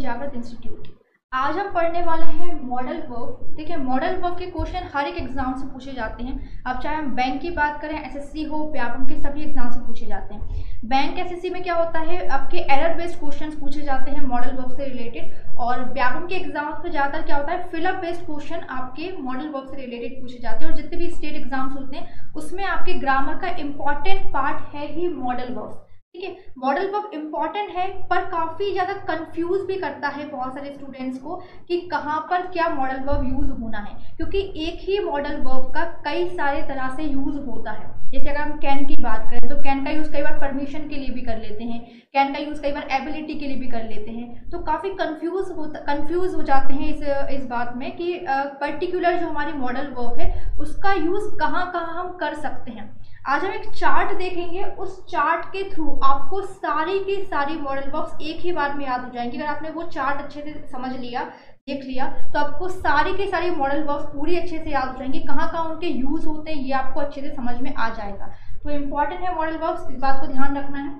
जागृत इंस्टीट्यूट। आज हम पढ़ने वाले हैं मॉडल वर्क देखिए मॉडल वर्क के क्वेश्चन हर एक एग्ज़ाम से पूछे जाते हैं। अब चाहे हम बैंक की बात करें एसएससी हो व्यापम के सभी एग्ज़ाम से पूछे जाते हैं। बैंक एसएससी में क्या होता है? आपके एरर बेस्ड क्वेश्चंस पूछे जाते हैं मॉडल वर्क से रिलेटेड और व्यापम के एग्ज़ाम्स में ज़्यादातर क्या होता है? फिलअप बेस्ड क्वेश्चन आपके मॉडल वर्क से रिलेटेड पूछे जाते हैं। और जितने भी स्टेट एग्ज़ाम्स होते हैं, उसमें आपके ग्रामर का इंपॉर्टेंट पार्ट है ही मॉडल वर्क ठीक है? मॉडल वर्क इंपॉर्टेंट है, पर काफ़ी ज़्यादा कंफ्यूज भी करता है बहुत सारे स्टूडेंट्स को कि कहाँ पर क्या मॉडल वर्क यूज़ होना है। क्योंकि एक ही मॉडल वर्क का कई सारे तरह से यूज़ होता है। जैसे अगर हम कैन की बात करें तो कैन का यूज़ कई बार परमिशन के लिए भी कर लेते हैं। कैन का यूज़ कई बार एबिलिटी के लिए भी कर लेते हैं। तो काफ़ी कन्फ्यूज़ होता कन्फ्यूज़ हो जाते हैं इस इस बात में कि पर्टिकुलर जो हमारी मॉडल वर्क है, उसका यूज़ कहाँ कहाँ हम कर सकते हैं। आज हम एक चार्ट देखेंगे। उस चार्ट के थ्रू आपको सारी की सारी मॉडल वर्क्स एक ही बार में याद हो जाएँगी। अगर आपने वो चार्ट अच्छे से समझ लिया, देख लिया तो आपको सारी की सारी मॉडल वर्क्स पूरी अच्छे से याद हो जाएँगी। कहाँ कहाँ उनके यूज़ होते हैं, ये आपको अच्छे से समझ में आ जाएगा। तो इंपॉर्टेंट है मॉडल वर्क्स इस बात को ध्यान रखना है।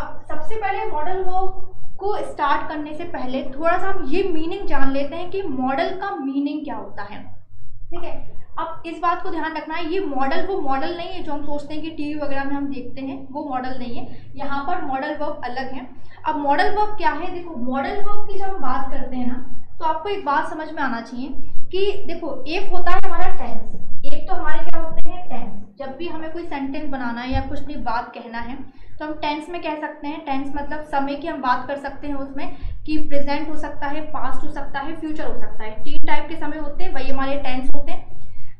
अब सबसे पहले मॉडल वर्क को स्टार्ट करने से पहले थोड़ा सा हम ये मीनिंग जान लेते हैं कि मॉडल का मीनिंग क्या होता है। इस बात को ध्यान रखना है, ये मॉडल वो मॉडल नहीं है जो हम सोचते हैं कि टीवी वगैरह में हम देखते हैं, वो मॉडल नहीं है। यहाँ पर मॉडल वर्क अलग है। अब मॉडल वर्क क्या है? देखो मॉडल वर्क की जब हम बात करते हैं ना तो आपको एक बात समझ में आना चाहिए कि देखो, एक होता है हमारा टेंस एक तो हमारे क्या होते हैं? टेंस जब भी हमें कोई सेंटेंस बनाना है या कुछ भी बात कहना है तो हम टेंस में कह सकते हैं। टेंस मतलब समय की हम बात कर सकते हैं उसमें कि प्रेजेंट हो सकता है पास्ट हो सकता है फ्यूचर हो सकता है। तीन टाइप के समय होते हैं, वही हमारे टेंस होते हैं।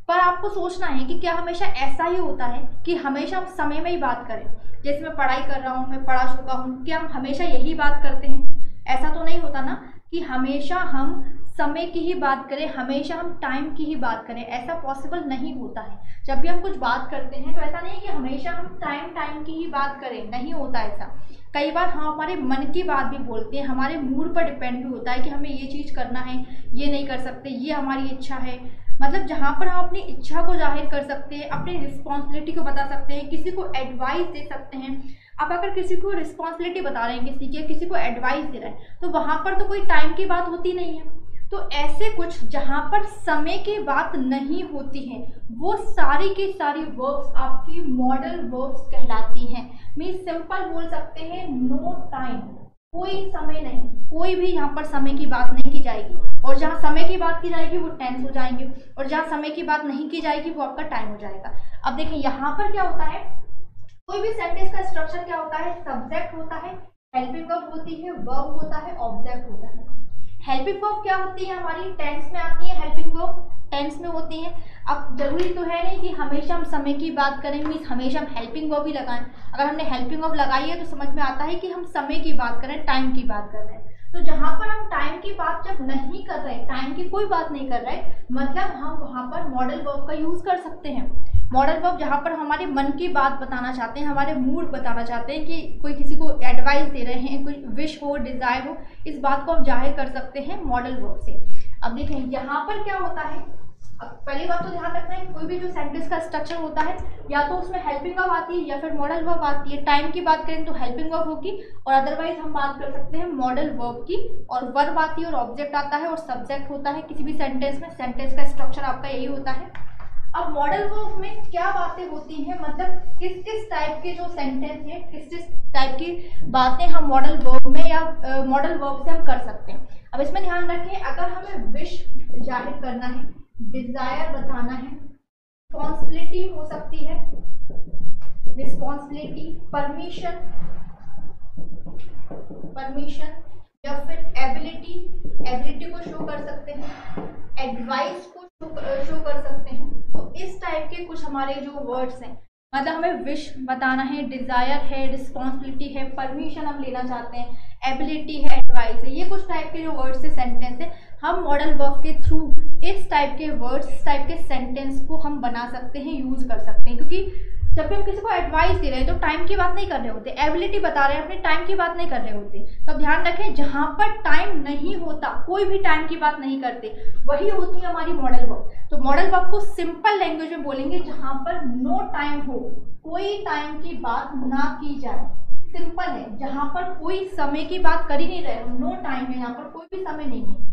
पर आपको सोचना है कि क्या हमेशा ऐसा ही होता है कि हमेशा हम समय में ही बात करें? जैसे मैं पढ़ाई कर रहा हूँ, मैं पढ़ा चुका हूँ, क्या हम हमेशा यही बात करते हैं? ऐसा तो नहीं होता ना कि हमेशा हम समय की ही बात करें, हमेशा हम टाइम की ही बात करें। ऐसा पॉसिबल नहीं होता है। जब भी हम कुछ बात करते हैं तो ऐसा नहीं है कि हमेशा हम टाइम टाइम की ही बात करें। नहीं होता ऐसा। कई बार हम हमारे मन की बात भी बोलते हैं। हमारे मूड पर डिपेंड भी होता है कि हमें ये चीज़ करना है, ये नहीं कर सकते, ये हमारी इच्छा है। मतलब जहाँ पर हम अपनी इच्छा को ज़ाहिर कर सकते हैं, अपनी रिस्पॉन्सिबिलिटी को बता सकते हैं, किसी को एडवाइस दे सकते हैं। आप अगर किसी को रिस्पॉन्सिबिलिटी बता रहे हैं, किसी की, किसी को एडवाइस दे रहे हैं तो वहाँ पर तो कोई टाइम की बात होती नहीं है। तो ऐसे कुछ जहाँ पर समय की बात नहीं होती है, वो सारी की सारी वर्ब्स आपकी मॉडल वर्ब्स कहलाती हैं। मीन सिंपल बोल सकते हैं नो टाइम कोई समय नहीं, कोई भी यहाँ पर समय की बात नहीं की जाएगी। और जहाँ समय की बात की जाएगी, वो टेंस हो जाएँगे। और जहाँ समय की बात नहीं की जाएगी, वो आपका टाइम हो जाएगा। अब देखिए, यहाँ पर क्या होता है? कोई भी सेंटेंस का स्ट्रक्चर क्या होता है? सब्जेक्ट होता है हेल्पिंग वर्ब होती है वर्ब होता है ऑब्जेक्ट होता है। हेल्पिंग वर्ब क्या होती है? हमारी टेंस में आती है हेल्पिंग वर्ब टेंस में होती हैं। अब ज़रूरी तो है नहीं कि हमेशा हम समय की बात करें मीन्स हमेशा हम हेल्पिंग वर्ब ही लगाएँ। अगर हमने हेल्पिंग वर्ब लगाई है तो समझ में आता है कि हम समय की बात करें टाइम की बात कर रहे हैं। तो जहाँ पर हम टाइम की बात जब नहीं कर रहे टाइम की कोई बात नहीं कर रहे मतलब हम वहाँ पर मॉडल वर्ब का यूज़ कर सकते हैं। मॉडल वर्ब जहाँ पर हमारे मन की बात बताना चाहते हैं, हमारे मूड बताना चाहते हैं कि कोई किसी को एडवाइस दे रहे हैं, कोई विश हो डिज़ायर हो, इस बात को हम ज़ाहिर कर सकते हैं मॉडल वर्ब से। अब देखें यहाँ पर क्या होता है? पहली बात तो ध्यान रखना है, कोई भी जो सेंटेंस का स्ट्रक्चर होता है, या तो उसमें हेल्पिंग वर्ब आती है, या फिर मॉडल वर्ब आती है। टाइम की बात करें तो हेल्पिंग वर्ब होगी, और अदरवाइज़ हम बात कर सकते हैं मॉडल वर्ब की, और वर्ब आती है और ऑब्जेक्ट आता है, और सब्जेक्ट होता है किसी भी सेंटेंस में। सेंटेंस का स्ट्रक्चर आपका यही होता है। अब मॉडल वर्ब में क्या बातें होती हैं? मतलब किस किस टाइप के जो सेंटेंस हैं, किस किस टाइप की बातें हम मॉडल वर्ब में या मॉडल वर्ब से हम कर सकते हैं। अब इसमें ध्यान रखें, अगर हमें विश ज़ाहिर करना है डिज़ायर बताना है। रिस्पॉन्सिबिलिटी हो सकती है। रिस्पॉन्सिबिलिटी परमिशन परमिशन या फिर एबिलिटी एबिलिटी को शो कर सकते हैं। एडवाइस को शो कर सकते हैं। तो इस टाइप के कुछ हमारे जो वर्ड्स हैं मतलब हमें विश बताना है डिज़ायर है रिस्पॉन्सिबिलिटी है परमिशन हम लेना चाहते हैं एबिलिटी है एडवाइस है, ये कुछ टाइप के जो वर्ड्स है सेंटेंस है, हम मॉडल वर्क के थ्रू इस टाइप के वर्ड्स टाइप के सेंटेंस को हम बना सकते हैं यूज़ कर सकते हैं, क्योंकि जब भी हम किसी को एडवाइस दे रहे हैं तो टाइम की बात नहीं कर रहे होते। एबिलिटी बता रहे हैं, अपने टाइम की बात नहीं कर रहे होते। तो ध्यान रखें, जहाँ पर टाइम नहीं होता, कोई भी टाइम की बात नहीं करते, वही होती है हमारी मॉडल वर्क तो मॉडल वर्क को सिंपल लैंग्वेज में बोलेंगे, जहाँ पर नो टाइम हो, कोई टाइम की बात ना की जाए। सिंपल है, जहाँ पर कोई समय की बात कर ही नहीं रहे हो नो टाइम है, यहाँ पर कोई भी समय नहीं है।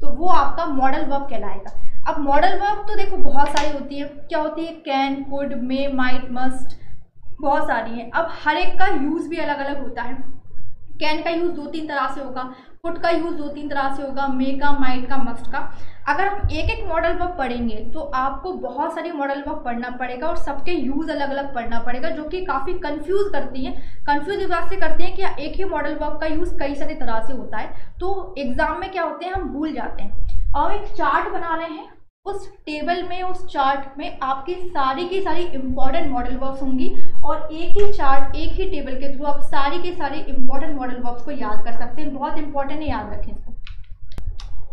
तो वो आपका मॉडल वर्क कहलाएगा। अब मॉडल वर्क तो देखो बहुत सारी होती है। क्या होती है? Can could may might must बहुत सारी हैं। अब हर एक का यूज़ भी अलग अलग होता है। कैन का यूज़ दो तीन तरह से होगा। पुट का यूज़ दो तीन तरह से होगा, मे का, माइट का, मस्ट का। अगर हम एक एक मॉडल वर्क पढ़ेंगे तो आपको बहुत सारी मॉडल वर्क पढ़ना पड़ेगा और सबके यूज़ अलग अलग पढ़ना पड़ेगा, जो कि काफ़ी कंफ्यूज करती है। कंफ्यूज इस बात से करती हैं कि एक ही मॉडल वर्क का यूज़ कई सारी तरह से होता है। तो एग्ज़ाम में क्या होते हैं, हम भूल जाते हैं। और एक चार्ट बना रहे हैं। उस टेबल में, उस चार्ट में आपकी सारी की सारी इंपॉर्टेंट मॉडल वर्ब्स होंगी और एक ही चार्ट एक ही टेबल के थ्रू आप सारी की सारी इंपॉर्टेंट मॉडल वर्ब्स को याद कर सकते हैं। बहुत इंपॉर्टेंट है याद रखें इसको।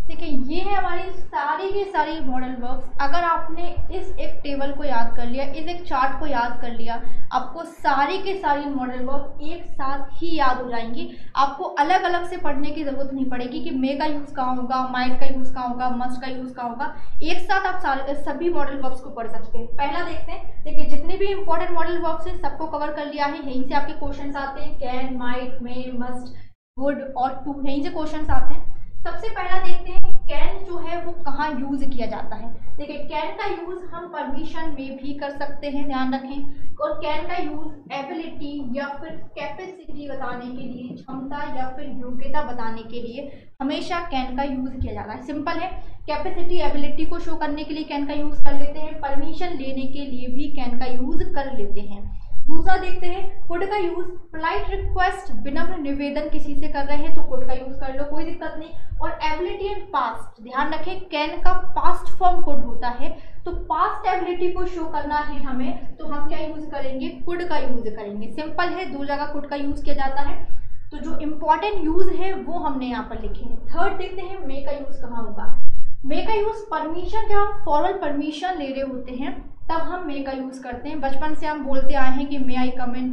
देखिए, ये है हमारी सारी की सारी मॉडल वर्क्स अगर आपने इस एक टेबल को याद कर लिया, इस एक चार्ट को याद कर लिया, आपको सारी के सारी मॉडल वर्क एक साथ ही याद हो जाएँगी। आपको अलग अलग से पढ़ने की ज़रूरत नहीं पड़ेगी कि मे का यूज़ कहाँ होगा माइट का यूज़ कहाँ होगा मस्ट का यूज़ कहाँ होगा। एक साथ आप सारे, सभी मॉडल वर्क्स को पढ़ सकते हैं। पहला देखते हैं। देखिए, जितने भी इंपॉर्टेंट मॉडल वर्क्स हैं, सबको कवर कर लिया है। यहीं से आपके क्वेश्चन आते हैं। Can might may must would और टू यहीं से क्वेश्चन आते हैं। सबसे पहला देखते हैं, कैन जो है वो कहाँ यूज़ किया जाता है। देखिए, कैन का यूज़ हम परमिशन में भी कर सकते हैं, ध्यान रखें। और कैन का यूज़ एबिलिटी या फिर कैपेसिटी बताने के लिए, क्षमता या फिर योग्यता बताने के लिए हमेशा कैन का यूज़ किया जाता है। सिंपल है कैपेसिटी एबिलिटी को शो करने के लिए कैन का यूज़ कर लेते हैं परमिशन लेने के लिए भी कैन का यूज़ कर लेते हैं। दूसरा देखते हैं कुड का यूज़ पोलाइट रिक्वेस्ट विनम्र निवेदन किसी से कर रहे हैं तो कुड का यूज़ कर लो, कोई दिक्कत नहीं। और एबिलिटी एंड पास्ट ध्यान रखें कैन का पास्ट फॉर्म कुड होता है तो पास्ट एबिलिटी को शो करना है हमें तो हम क्या यूज़ करेंगे? कुड का यूज़ करेंगे। सिंपल है, दो जगह कुड का यूज़ किया जाता है। तो जो इम्पोर्टेंट यूज़ है, वो हमने यहाँ पर लिखे हैं। थर्ड देखते हैं मे का यूज़ कहाँ होगा? मे का यूज़ परमिशन जब हम फॉरल परमिशन ले रहे होते हैं, तब हम मे का यूज़ करते हैं। बचपन से हम बोलते आए हैं कि may I come in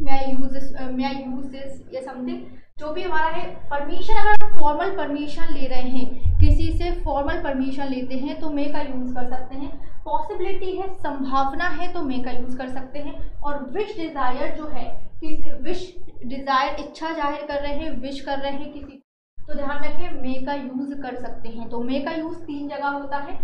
may I use may I use this या समथिंग जो भी हमारा है परमिशन अगर हम फॉर्मल परमिशन ले रहे हैं, किसी से फॉर्मल परमिशन लेते हैं तो मे का यूज़ कर सकते हैं। पॉसिबिलिटी है, संभावना है तो मे का यूज़ कर सकते हैं। और विश डिज़ायर जो है, किसी विश डिज़ायर इच्छा ज़ाहिर कर रहे हैं विश कर रहे हैं किसी तो ध्यान रखें मे का यूज़ कर सकते हैं। तो मे का यूज़ तीन जगह होता है।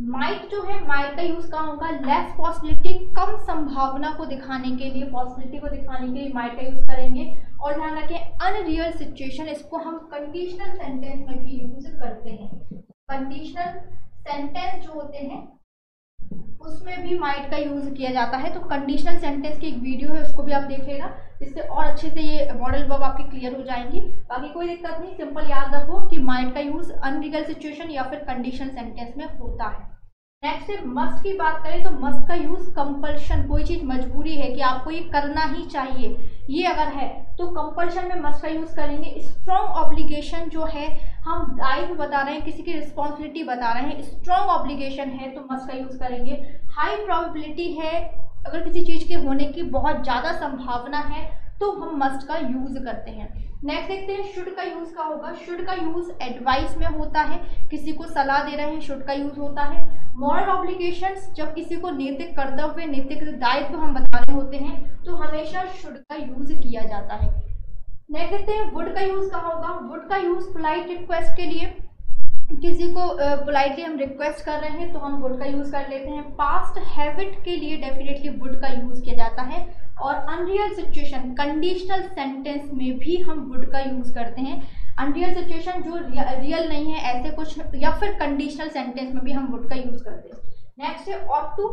माइट जो है माइट का यूज़ कहाँ होगा? लेस पॉसिबिलिटी कम संभावना को दिखाने के लिए पॉसिबिलिटी को दिखाने के लिए माइट का यूज़ करेंगे। और ध्यान रखें अनरियल सिचुएशन इसको हम कंडीशनल सेंटेंस में भी यूज़ करते हैं। कंडीशनल सेंटेंस जो होते हैं उसमें भी माइट का यूज़ किया जाता है। तो कंडीशनल सेंटेंस की एक वीडियो है, उसको भी आप देख लेना जिससे और अच्छे से ये मॉडल वर्ब आपके क्लियर हो जाएँगी। बाकी कोई दिक्कत नहीं सिंपल याद रखो कि माइट का यूज़ अनरिगल सिचुएशन या फिर कंडीशन सेंटेंस में होता है। नेक्स्ट है मस्ट की बात करें तो मस्ट का यूज़ कंपल्शन कोई चीज़ मजबूरी है कि आपको ये करना ही चाहिए। ये अगर है तो कंपल्शन में मस्ट का यूज़ करेंगे। स्ट्रॉन्ग ऑब्लिगेशन जो है, हम दायित्व बता रहे हैं, किसी की रिस्पॉन्सिबिलिटी बता रहे हैं स्ट्रॉन्ग ऑब्लिगेशन है तो मस्ट का यूज़ करेंगे। हाई प्रॉबिलिटी है, अगर किसी चीज़ के होने की बहुत ज़्यादा संभावना है तो हम मस्ट का यूज़ करते हैं। नेक्स्ट देखते हैं शुड का यूज़ का होगा? शुड का यूज़ एडवाइस में होता है, किसी को सलाह दे रहे हैं शुड का यूज़ होता है। मॉरल ऑब्लिगेशन जब किसी को नैतिक कर्तव्य, नैतिक दायित्व हम बता रहे होते हैं तो हमेशा शुड का यूज़ किया जाता है। नेक्स्ट देखते हैं वुड का यूज़ कहाँ होगा? वुड का यूज़ फ़्लाइट रिक्वेस्ट के लिए। किसी को पोलाइटली uh, हम रिक्वेस्ट कर रहे हैं तो हम वुड का यूज़ कर लेते हैं। पास्ट हैबिट के लिए डेफिनेटली वुड का यूज़ किया जाता है और अनरियल सिचुएशन कंडीशनल सेंटेंस में भी हम वुड का यूज़ करते हैं। अनरियल सिचुएशन जो रियल नहीं है ऐसे कुछ या फिर कंडीशनल सेंटेंस में भी हम वुड का यूज़ करते हैं। नेक्स्ट है ऑट टू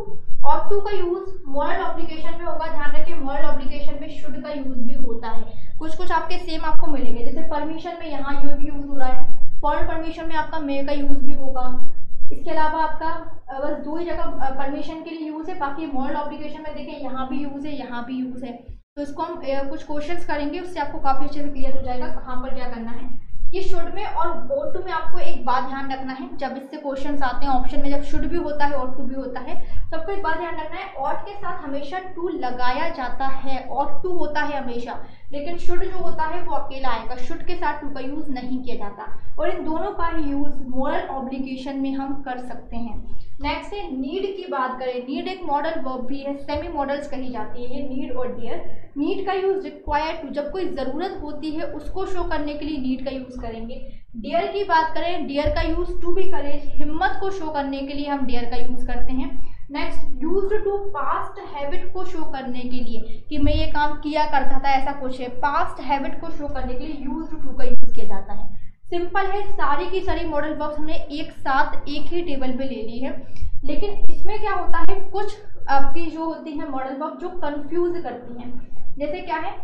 ऑट टू का यूज़ मॉरल ऑब्लिगेशन में होगा। ध्यान रखिए मॉरल ऑब्लिगेशन में शुड का यूज़ भी होता है। कुछ कुछ आपके सेम आपको मिलेंगे। जैसे परमिशन में यहाँ यू भी यूज़ हो रहा है। फॉरन परमिशन में आपका मे का यूज़ भी होगा। इसके अलावा आपका बस दो ही जगह परमिशन के लिए यूज़ है, बाकी मॉरल ऑब्लिगेशन में देखें यहाँ भी यूज़ है, यहाँ भी यूज़ है। तो इसको हम कुछ क्वेश्चंस करेंगे, उससे आपको काफ़ी अच्छे से क्लियर हो जाएगा कहाँ पर क्या करना है। ये शुड में और ओ टू में आपको एक बात ध्यान रखना है, जब इससे क्वेश्चंस आते हैं ऑप्शन में जब शुड भी होता है और टू भी होता है तो आपको एक बात ध्यान रखना है ऑट के साथ हमेशा टू लगाया जाता है और टू होता है हमेशा। लेकिन शुड जो होता है, वो अकेला आएगा। शुड के साथ टू का यूज़ नहीं किया जाता। और इन दोनों का ही यूज़ मॉरल ऑब्लिगेशन में हम कर सकते हैं। नेक्स्ट है नीड की बात करें। नीड एक मॉडल वर्ब भी है। सेमी मॉडल्स कही जाती है नीड और डियर नीड का यूज़ रिक्वायर्ड टू जब कोई ज़रूरत होती है, उसको शो करने के लिए नीड का यूज़ करेंगे। डियर की बात करें डियर का यूज़ टू बी करेज हिम्मत को शो करने के लिए हम डियर का यूज़ करते हैं। Next use to past habit को शो करने के लिए कि मैं ये काम किया करता था, ऐसा कुछ है। पास्ट हैबिट को शो करने के लिए यूज़ टू का यूज़ किया जाता है। सिंपल है, सारी की सारी मॉडल वर्ब्स हमने एक साथ, एक ही टेबल पे ले ली है। लेकिन इसमें क्या होता है, कुछ आपकी जो होती है मॉडल वर्ब जो कंफ्यूज करती हैं। जैसे क्या है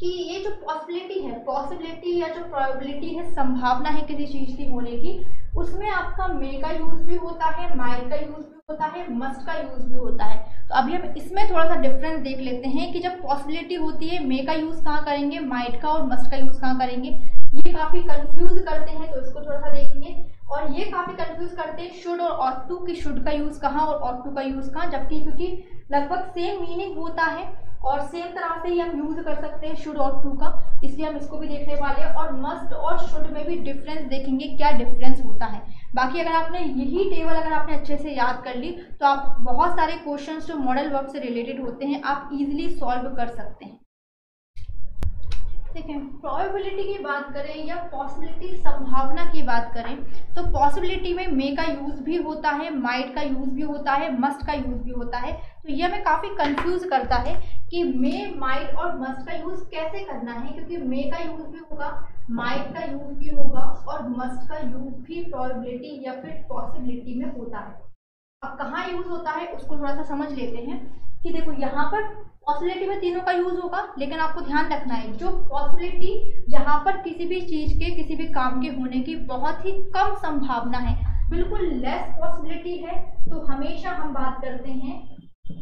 कि ये जो पॉसिबिलिटी है पॉसिबिलिटी या जो प्रोबेबिलिटी है, संभावना है किसी चीज़ की होने की, उसमें आपका मे का यूज़ भी होता है माइट का यूज़ होता है मस्ट का यूज़ भी होता है। तो अभी हम इसमें थोड़ा सा डिफरेंस देख लेते हैं कि जब पॉसिबिलिटी होती है मे का यूज़ कहाँ करेंगे माइट का और मस्ट का यूज़ कहाँ करेंगे, ये काफ़ी कंफ्यूज करते हैं तो इसको थोड़ा सा देखेंगे। और ये काफ़ी कंफ्यूज करते हैं शुड और ऑट टू की शुड का यूज़ कहाँ और ऑट टू का यूज़ कहाँ, जबकि क्योंकि लगभग सेम मीनिंग होता है और सेम तरह से ही हम यूज़ कर सकते हैं शुड और टू का, इसलिए हम इसको भी देखने वाले हैं। और मस्ट और शुड में भी डिफरेंस देखेंगे, क्या डिफरेंस होता है। बाकी अगर आपने यही टेबल अगर आपने अच्छे से याद कर ली तो आप बहुत सारे क्वेश्चन जो मॉडल वर्क से रिलेटेड होते हैं, आप इजिली सॉल्व कर सकते हैं। देखें प्रोबेबिलिटी की बात करें या पॉसिबिलिटी संभावना की बात करें तो पॉसिबिलिटी में मे का यूज़ भी होता है माइट का यूज़ भी होता है मस्ट का यूज़ भी होता है तो ये हमें काफ़ी कंफ्यूज करता है कि मे माइट और मस्ट का यूज़ कैसे करना है, क्योंकि मे का यूज़ भी होगा माइट का यूज़ भी होगा और मस्ट का यूज़ भी प्रोबेबिलिटी या फिर पॉसिबिलिटी में होता है। अब कहाँ यूज़ होता है, उसको थोड़ा सा समझ लेते हैं कि देखो यहाँ पर पॉसिबिलिटी में तीनों का यूज़ होगा, लेकिन आपको ध्यान रखना है जो पॉसिबिलिटी जहाँ पर किसी भी चीज़ के, किसी भी काम के होने की बहुत ही कम संभावना है। बिल्कुल लेस पॉसिबिलिटी है तो हमेशा हम बात करते हैं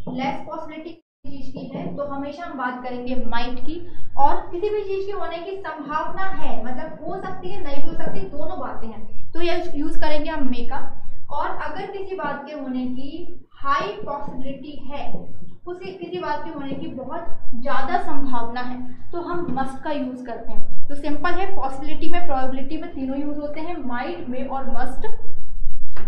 लेस पॉसिबिलिटी चीज़ की है तो हमेशा हम बात करेंगे माइट की। और किसी भी चीज़ की होने की संभावना है मतलब हो सकती है, नहीं हो सकती, दोनों बातें हैं। तो ये यूज़ करेंगे हम मे का और अगर किसी बात के होने की हाई पॉसिबिलिटी है, उसी किसी बात के होने की बहुत ज़्यादा संभावना है तो हम मस्ट का यूज़ करते हैं। तो सिंपल है पॉसिबिलिटी में प्रोबेबिलिटी में तीनों यूज़ होते हैं माइट में और मस्ट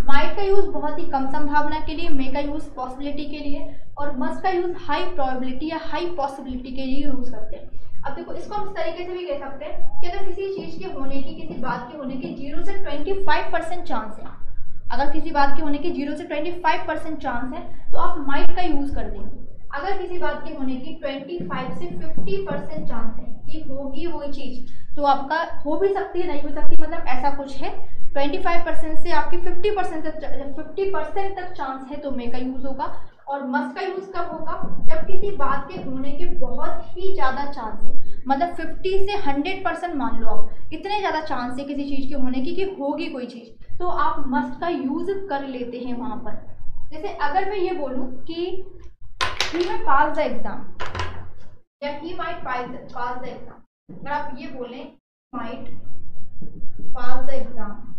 माइट का यूज़ बहुत ही कम संभावना के लिए मे का यूज़ पॉसिबिलिटी के लिए, और मस्ट का यूज़ हाई प्रोबेबिलिटी या हाई पॉसिबिलिटी के लिए यूज़ करते हैं। अब देखो, इसको हम इस तरीके से भी कह सकते हैं कि अगर किसी चीज़ के होने की, किसी बात के होने की ज़ीरो से ट्वेंटी फाइव परसेंट चांस है अगर किसी बात के होने की ज़ीरो से ट्वेंटी फाइव परसेंट चांस है तो आप माइट का यूज़ कर देंगे। अगर किसी बात के होने की 25 से 50 परसेंट चांस है कि होगी वही चीज़ तो आपका हो भी सकती है, नहीं हो सकती मतलब ऐसा कुछ है। 25 परसेंट से आपकी 50 परसेंट तक 50 परसेंट तक चांस है तो मे का यूज़ होगा। और मस्ट का यूज़ कब होगा? जब किसी बात के होने के बहुत ही ज़्यादा चांस है। मतलब 50 से 100 परसेंट मान लो आप इतने ज़्यादा चांस है किसी चीज़ के होने की कि होगी कोई चीज़। तो आप मस्ट का यूज़ कर लेते हैं वहाँ पर। जैसे अगर मैं ये बोलूँ कि may pass the exam या might pass the, pass the अगर आप ये बोलें might pass the exam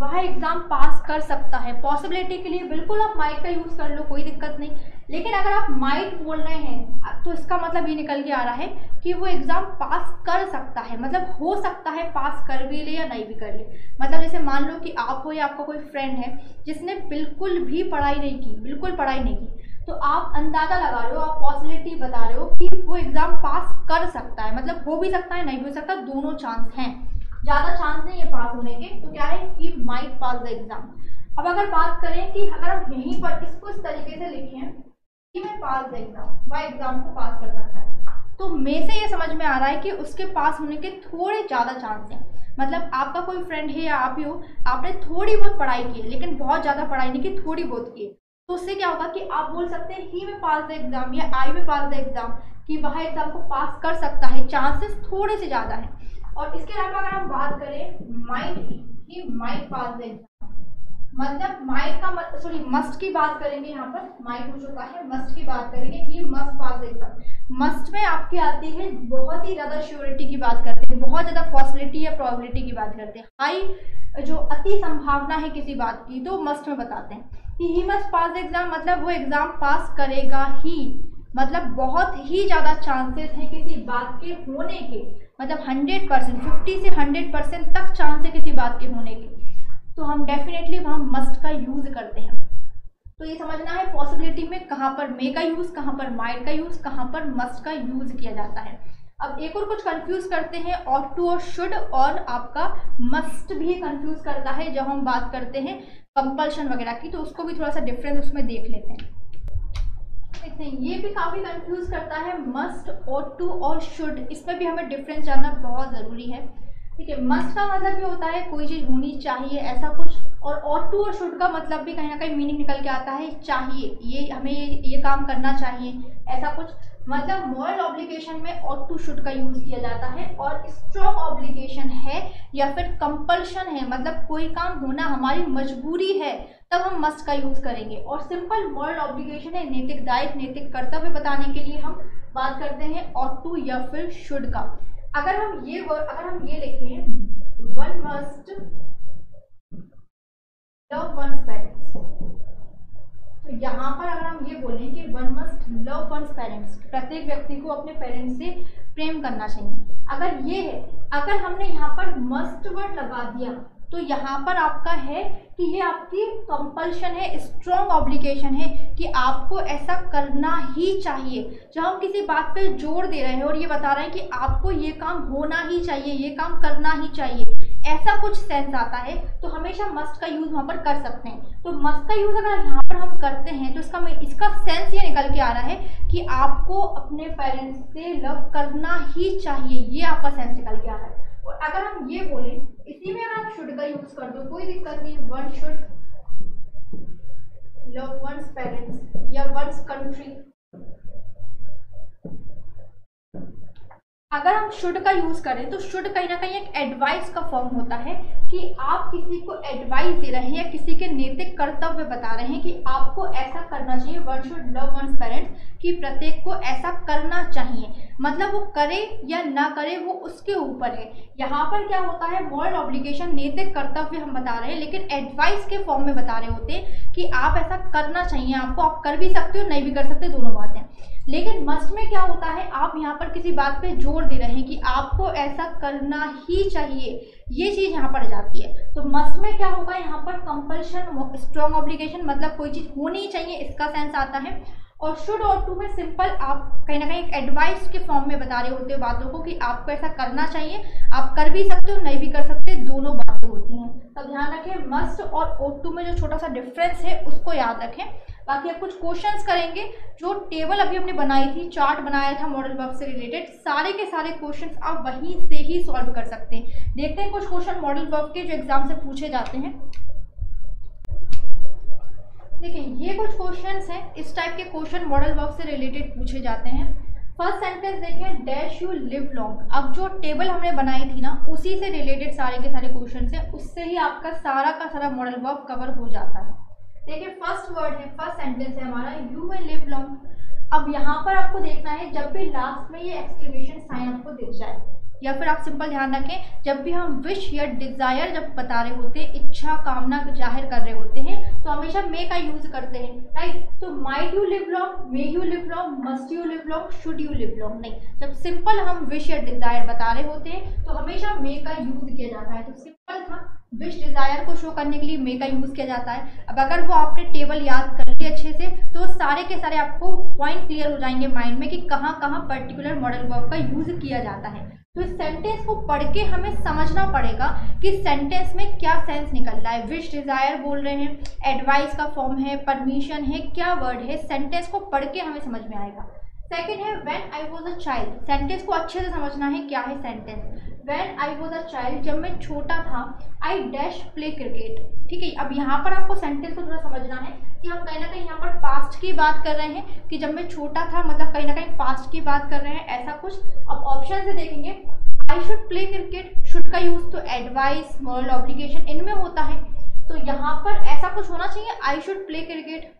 वह एग्ज़ाम पास कर सकता है। पॉसिबिलिटी के लिए बिल्कुल आप माइट का यूज़ कर लो, कोई दिक्कत नहीं। लेकिन अगर आप माइट बोल रहे हैं तो इसका मतलब ये निकल के आ रहा है कि वो एग्ज़ाम पास कर सकता है। मतलब हो सकता है पास कर भी ले या नहीं भी कर ले। मतलब जैसे मान लो कि आप हो या आपका कोई फ्रेंड है, जिसने बिल्कुल भी पढ़ाई नहीं की, बिल्कुल पढ़ाई नहीं की तो आप अंदाज़ा लगा रहे हो, आप पॉसिबिलिटी बता रहे हो कि वो एग्ज़ाम पास कर सकता है। मतलब हो भी सकता है, नहीं भी हो सकता, दोनों चांस हैं। ज़्यादा चांस नहीं है पास होने के तो क्या है कि माइट पास द एग्ज़ाम अब अगर बात करें कि अगर हम यहीं पर इसको इस तरीके से लिखें कि मैं पास द एग्ज़ाम वह एग्ज़ाम को पास कर सकता है तो मे से ये समझ में आ रहा है कि उसके पास होने के थोड़े ज़्यादा चांस हैं. मतलब आपका कोई फ्रेंड है या आप ही हो, आपने थोड़ी बहुत पढ़ाई की है, लेकिन बहुत ज़्यादा पढ़ाई नहीं की, थोड़ी बहुत की तो उससे क्या होगा कि आप बोल सकते हैं, ही में पास द एग्ज़ाम या आई में पास द एग्ज़ाम कि वह एग्ज़ाम को पास कर सकता है चांसेस थोड़े से ज़्यादा है. और इसके अलावा अगर हम बात करें माइट की, कि माइट पास मतलब माइट का सॉरी मस्ट की बात करेंगे यहाँ पर माइट हो चुका है मस्ट की बात करेंगे कि मस्ट पास एग्ज़ाम मस्ट में आपकी आती है बहुत ही ज़्यादा श्योरिटी की बात करते हैं, बहुत ज़्यादा पॉसिबिलिटी या प्रोबेबिलिटी की बात करते हैं। हाई, जो अति संभावना है किसी बात की तो मस्ट में बताते हैं। कि ही मस्ट पास एग्ज़ाम मतलब वो एग्ज़ाम पास करेगा ही। मतलब बहुत ही ज़्यादा चांसेस हैं किसी बात के होने के। मतलब हंड्रेड परसेंट फिफ्टी से हंड्रेड परसेंट तक चांस है किसी बात के होने के। तो हम डेफिनेटली वहाँ मस्ट का यूज़ करते हैं। तो ये समझना है पॉसिबिलिटी में कहाँ पर मे का यूज़ कहाँ पर माइट का यूज़ कहाँ पर मस्ट का यूज़ किया जाता है। अब एक और कुछ कंफ्यूज करते हैं ऑट टू और शुड और आपका मस्ट भी कंफ्यूज करता है, जब हम बात करते हैं कंपल्शन वगैरह की तो उसको भी थोड़ा सा डिफरेंस उसमें देख लेते हैं। देखते हैं। ये भी काफ़ी कंफ्यूज करता है मस्ट और टू और शुड इसमें भी हमें डिफरेंस जानना बहुत ज़रूरी है। ठीक है मस्ट का मतलब ये होता है कोई चीज़ होनी चाहिए ऐसा कुछ। और ऑट टू और शुड का मतलब भी कहीं ना कहीं मीनिंग निकल के आता है चाहिए। ये हमें ये, ये काम करना चाहिए ऐसा कुछ। मतलब मॉरल ऑब्लिगेशन में ऑट टू शुड का यूज़ किया जाता है और स्ट्रॉन्ग ऑब्लिगेशन है या फिर कंपल्शन है मतलब कोई काम होना हमारी मजबूरी है, तब हम मस्ट का यूज़ करेंगे। और सिंपल मॉरल ऑब्लिगेशन है, नैतिक दायित्व, नैतिक कर्तव्य बताने के लिए हम बात करते हैं ऑट टू या फिर शुड का। अगर हम ये अगर हम ये लिखें one must love one's parents यहाँ पर अगर हम ये बोलें कि one must love one's parents प्रत्येक व्यक्ति को अपने पेरेंट्स से प्रेम करना चाहिए। अगर ये है, अगर हमने यहाँ पर मस्ट वर्ड लगा दिया तो यहाँ पर आपका है कि ये आपकी कंपल्शन है स्ट्रॉन्ग ऑब्लिगेशन है कि आपको ऐसा करना ही चाहिए। जब हम किसी बात पे ज़ोर दे रहे हैं और ये बता रहे हैं कि आपको ये काम होना ही चाहिए, ये काम करना ही चाहिए ऐसा कुछ सेंस आता है तो हमेशा मस्ट का यूज़ वहाँ पर कर सकते हैं। तो मस्ट का यूज़ अगर यहाँ पर हम करते हैं तो इसका इसका सेंस ये निकल के आ रहा है कि आपको अपने पेरेंट्स से लव करना ही चाहिए, ये आपका सेंस निकल के आ रहा है। और अगर हम ये बोले, इसी में अगर आप शुड का यूज़ कर दो, कोई दिक्कत नहीं one should love one's parents या वंस कंट्री अगर हम शुड का यूज़ करें तो शुड कहीं ना कहीं एक एडवाइस का फॉर्म होता है कि आप किसी को एडवाइस दे रहे हैं या किसी के नैतिक कर्तव्य बता रहे हैं कि आपको ऐसा करना चाहिए one should love one parents कि प्रत्येक को ऐसा करना चाहिए। मतलब वो करे या ना करे, वो उसके ऊपर है। यहाँ पर क्या होता है मॉरल ऑब्लिगेशन नैतिक कर्तव्य हम बता रहे हैं, लेकिन एडवाइस के फॉर्म में बता रहे होते हैं कि आप ऐसा करना चाहिए। आपको आप कर भी सकते हो, नहीं भी कर सकते, दोनों बातें लेकिन मस्ट में क्या होता है, आप यहाँ पर किसी बात पे ज़ोर दे रहे हैं कि आपको ऐसा करना ही चाहिए, ये चीज़ यहाँ पर जाती है। तो मस्ट में क्या होगा, यहाँ पर कंपल्शन स्ट्रॉन्ग ऑब्लिगेशन मतलब कोई चीज़ होनी चाहिए, इसका सेंस आता है। और शुड और टू में सिंपल आप कहीं ना कहीं एक एडवाइस के फॉर्म में बता रहे होते हो बातों को कि आपको ऐसा करना चाहिए, आप कर भी सकते हो, नहीं भी कर सकते, दोनों बातें होती हैं। तो ध्यान रखें, मस्ट और ओ टू में जो छोटा सा डिफरेंस है, उसको याद रखें। बाकी आप कुछ क्वेश्चंस करेंगे, जो टेबल अभी हमने बनाई थी चार्ट बनाया था मॉडल वर्क से रिलेटेड सारे के सारे क्वेश्चंस आप वहीं से ही सॉल्व कर सकते हैं। देखते हैं कुछ क्वेश्चन मॉडल वर्क के जो एग्ज़ाम से पूछे जाते हैं। देखिए, ये कुछ क्वेश्चंस हैं, इस टाइप के क्वेश्चन मॉडल वर्क से रिलेटेड पूछे जाते हैं। फ़र्स्ट सेंटेंस देखें डैश यू लिव लॉन्ग अब जो टेबल हमने बनाई थी ना, उसी से रिलेटेड सारे के सारे क्वेश्चन हैं, उससे ही आपका सारा का सारा मॉडल वर्क कवर हो जाता है। देखिए फ़र्स्ट वर्ड है फ़र्स्ट सेंटेंस है हमारा यू मे लिव लॉन्ग अब यहाँ पर आपको देखना है, जब भी लास्ट में ये एक्सक्लेमेशन साइन आपको दिख जाए, या फिर आप सिंपल ध्यान रखें, जब भी हम विश या डिज़ायर जब बता रहे होते हैं, इच्छा, कामना ज़ाहिर कर रहे होते हैं तो हमेशा मे का यूज़ करते हैं राइट तो might you live long may you live long must you live long should you live long नहीं, जब सिंपल हम विश या डिज़ायर बता रहे होते हैं तो हमेशा मे का यूज़ किया जाता है तो सिंपल था। विश डिज़ायर को शो करने के लिए मे का यूज़ किया जाता है। अब अगर वो आपने टेबल याद कर ली अच्छे से तो सारे के सारे आपको पॉइंट क्लियर हो जाएँगे माइंड में कि कहाँ कहाँ पर्टिकुलर मॉडल वर्ब का यूज़ किया जाता है। तो इस सेंटेंस को पढ़ के हमें समझना पड़ेगा कि सेंटेंस में क्या सेंस निकल रहा है। विश डिज़ायर बोल रहे हैं एडवाइस का फॉर्म है परमिशन है, क्या वर्ड है सेंटेंस को पढ़ के हमें समझ में आएगा। सेकेंड है when I was a child sentence को अच्छे से समझना है क्या है sentence when I was a child जब मैं छोटा था आई डैश प्ले क्रिकेट ठीक है, अब यहाँ पर आपको सेंटेंस को थोड़ा समझना है कि हम कहीं ना कहीं यहाँ पर पास्ट की बात कर रहे हैं कि जब मैं छोटा था मतलब कहीं ना कहीं पास्ट की बात कर रहे हैं, ऐसा कुछ। अब ऑप्शन से देखेंगे I should play cricket should का यूज़ तो एडवाइस मॉरल ऑब्लिगेशन इनमें होता है। तो यहाँ पर ऐसा कुछ होना चाहिए आई शुड प्ले क्रिकेट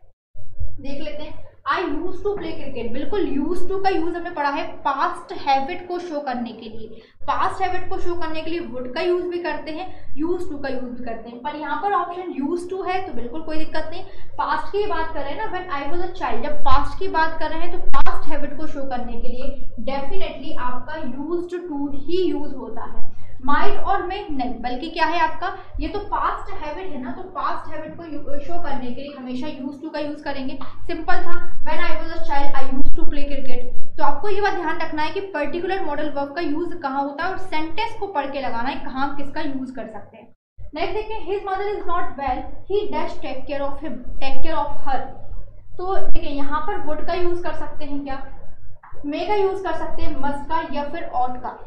देख लेते हैं। I use to play cricket बिल्कुल यूज़ टू का यूज़ हमने पढ़ा है पास्ट हैबिट को शो करने के लिए। पास्ट हैबिट को शो करने के लिए वुड का यूज़ भी करते हैं यूज़ टू का यूज़ भी करते हैं। पर यहाँ पर ऑप्शन यूज़ टू है तो बिल्कुल कोई दिक्कत नहीं। पास्ट की बात कर रहे हैं ना when I was a child जब पास्ट की बात कर रहे हैं तो पास्ट हैबिट को शो करने के लिए डेफिनेटली आपका यूज़ टू ही यूज़ होता है। माइट और मे नहीं, बल्कि क्या है आपका? ये तो पास्ट हैबिट है ना तो पास्ट हैबिट को शो करने के लिए हमेशा यूज़ टू का यूज़ करेंगे। सिंपल था when I was a child I use to play cricket तो आपको ये बात ध्यान रखना है कि पर्टिकुलर मॉडल वर्ब का यूज़ कहाँ होता है और सेंटेंस को पढ़ के लगाना है कहाँ किसका यूज़ कर सकते हैं। नेक्स्ट देखिए his mother is not well he dash take care of him take care of her तो देखिए, यहाँ पर वुड का यूज़ कर सकते हैं क्या? मे का यूज़ कर सकते हैं मस्ट का या फिर ऑट का।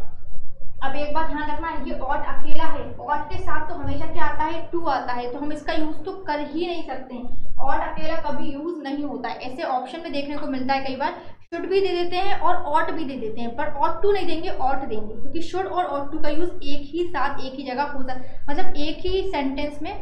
अब एक बात ध्यान रखना है ये ऑट अकेला है। ऑट के साथ तो हमेशा क्या आता है? टू आता है। तो हम इसका यूज़ तो कर ही नहीं सकते ऑट अकेला कभी यूज़ नहीं होता है। ऐसे ऑप्शन में देखने को मिलता है कई बार। शुड भी दे देते हैं और ऑट भी दे देते हैं। पर ऑट टू नहीं देंगे ऑट देंगे। क्योंकि शुड और ऑट टू का यूज़ एक ही साथ, एक ही जगह हो सकता मतलब एक ही सेंटेंस में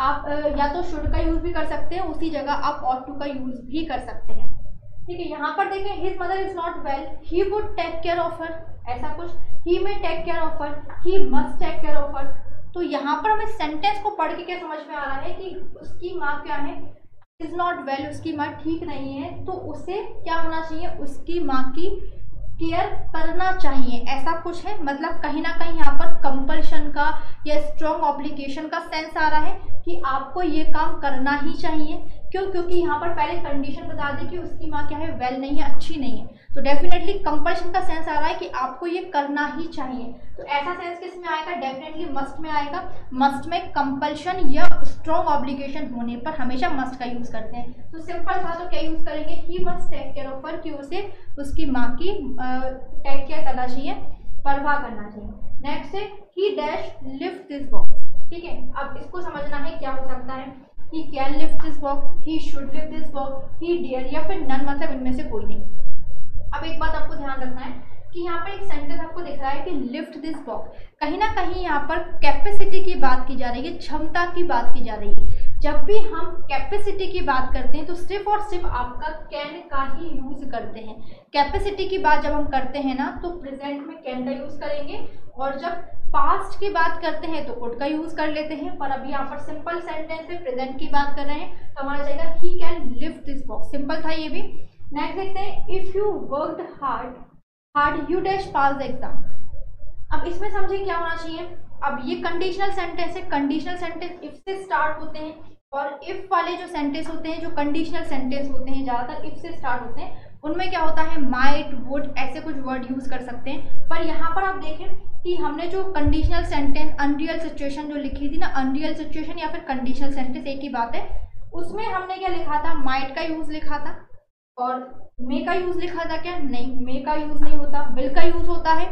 आप या तो शुड का यूज़ भी कर सकते हैं, उसी जगह आप ऑट टू का यूज़ भी कर सकते हैं। ठीक है, यहाँ पर देखें his mother is not well he would take care of her ऐसा कुछ. He may take care of her he must take care of her तो यहाँ पर हमें सेंटेंस को पढ़ के क्या समझ में आ रहा है कि उसकी माँ क्या है? इज़ नॉट वेल उसकी माँ ठीक नहीं है. तो उसे क्या होना चाहिए? उसकी माँ की केयर करना चाहिए. ऐसा कुछ है? मतलब कहीं ना कहीं यहाँ पर कंपल्शन का या स्ट्रॉन्ग ऑब्लिगेशन का सेंस आ रहा है कि आपको ये काम करना ही चाहिए. क्यों? क्योंकि यहाँ पर पहले कंडीशन बता दी कि उसकी माँ क्या है? वेल नहीं है, अच्छी नहीं है। तो डेफिनेटली कंपल्शन का सेंस आ रहा है कि आपको ये करना ही चाहिए। तो ऐसा सेंस किसमें आएगा? डेफिनेटली मस्ट में आएगा। मस्ट में कंपल्शन या स्ट्रॉन्ग ऑब्लिगेशन होने पर हमेशा मस्ट का यूज़ करते हैं। तो सिंपल था तो क्या यूज़ करेंगे? He must take care of her कि उसे उसकी माँ की टेक केयर करना चाहिए, परवाह करना चाहिए। नेक्स्ट है he dash lift this box ठीक है? अब इसको समझना है क्या हो सकता है। He can lift this box he should lift this box he dare या फिर नन मतलब इनमें से कोई नहीं। अब एक बात आपको ध्यान रखना है कि यहाँ पर एक सेंटेंस आपको दिख रहा है कि लिफ्ट दिस बॉक्स कहीं ना कहीं यहाँ पर कैपेसिटी की बात की जा रही है, क्षमता की बात की जा रही है। जब भी हम कैपेसिटी की बात करते हैं तो सिर्फ़ और सिर्फ़ आपका कैन का ही यूज़ करते हैं। कैपेसिटी की बात जब हम करते हैं ना तो प्रेजेंट में कैन का यूज़ करेंगे और जब पास्ट की बात करते हैं तो कुड का यूज़ कर लेते हैं। पर अभी यहाँ पर सिंपल सेंटेंस है प्रेजेंट की बात कर रहे हैं तो हमारा जाएगा he can lift this box simple था ये भी। नेक्स्ट देखते हैं if you worked hard hard you dash pass the exam अब इसमें समझिए क्या होना चाहिए। अब ये कंडीशनल सेंटेंस है। कंडीशनल सेंटेंस इफ़ से स्टार्ट होते हैं और इफ़ वाले जो सेंटेंस होते हैं, जो कंडीशनल सेंटेंस होते हैं, ज़्यादातर इफ़ से स्टार्ट होते हैं उनमें क्या होता है माइट वुड ऐसे कुछ वर्ड यूज़ कर सकते हैं। पर यहाँ पर आप देखें कि हमने जो कंडीशनल सेंटेंस अनरियल सिचुएशन जो लिखी थी ना अनरियल सिचुएशन या फिर कंडीशनल सेंटेंस एक ही बात है, उसमें हमने क्या लिखा था? माइट का यूज़ लिखा था। और मे का यूज़ लिखा था क्या? नहीं मे का यूज़ नहीं होता विल का यूज़ होता है।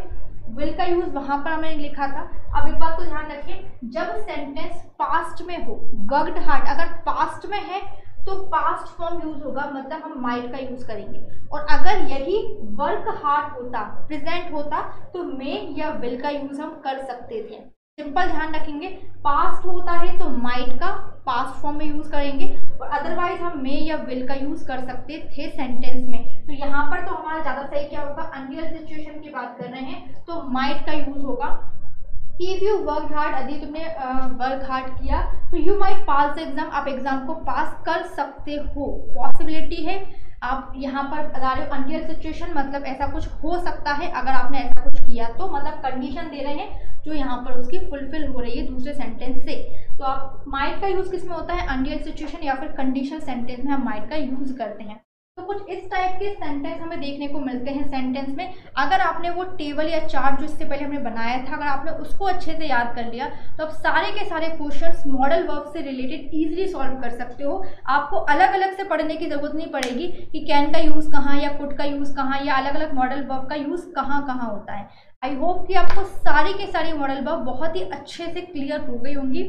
विल का यूज़ वहाँ पर हमने लिखा था। अब एक बात को ध्यान रखिए, जब सेंटेंस पास्ट में हो वर्कड हार्ट अगर पास्ट में है तो पास्ट फॉर्म यूज़ होगा मतलब हम माइट का यूज़ करेंगे। और अगर यही वर्क हार्ड होता प्रेजेंट होता तो मे या विल का यूज़ हम कर सकते थे। सिंपल ध्यान रखेंगे पास्ट होता है तो माइट का पास्ट फॉर्म में यूज़ करेंगे। और अदरवाइज़ हम मे या विल का यूज़ कर सकते थे सेंटेंस में। तो यहाँ पर तो हमारा ज़्यादा सही क्या होगा? अनरियल सिचुएशन की बात कर रहे हैं तो माइट का यूज़ होगा। कि इफ़ यू वर्क हार्ड यदि तुमने वर्क हार्ड किया तो you might pass the exam आप एग्ज़ाम को पास कर सकते हो. पॉसिबिलिटी है, आप यहाँ पर बता रहे हो अनरियल सिचुएशन मतलब ऐसा कुछ हो सकता है, अगर आपने ऐसा कुछ किया तो मतलब कंडीशन दे रहे हैं, जो यहाँ पर उसकी फुलफिल हो रही है दूसरे सेंटेंस से. तो आप माइट का यूज़ किसमें होता है? अनरियल सिचुएशन या फिर कंडीशन सेंटेंस में हम माइट का यूज़ करते हैं. तो कुछ इस टाइप के सेंटेंस हमें देखने को मिलते हैं सेंटेंस में। अगर आपने वो टेबल या चार्ट जो इससे पहले हमने बनाया था, अगर आपने उसको अच्छे से याद कर लिया तो आप सारे के सारे क्वेश्चंस मॉडल वर्क से रिलेटेड इजीली सॉल्व कर सकते हो। आपको अलग अलग से पढ़ने की ज़रूरत नहीं पड़ेगी कि कैन का यूज़ कहाँ या कुट का यूज़ कहाँ या अलग अलग मॉडल वर्क का यूज़ कहाँ कहाँ होता है। आई होप कि आपको सारी के सारी मॉडल वर्क बहुत ही अच्छे से क्लियर हो गई होंगी।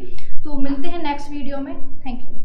तो मिलते हैं नेक्स्ट वीडियो में। Thank you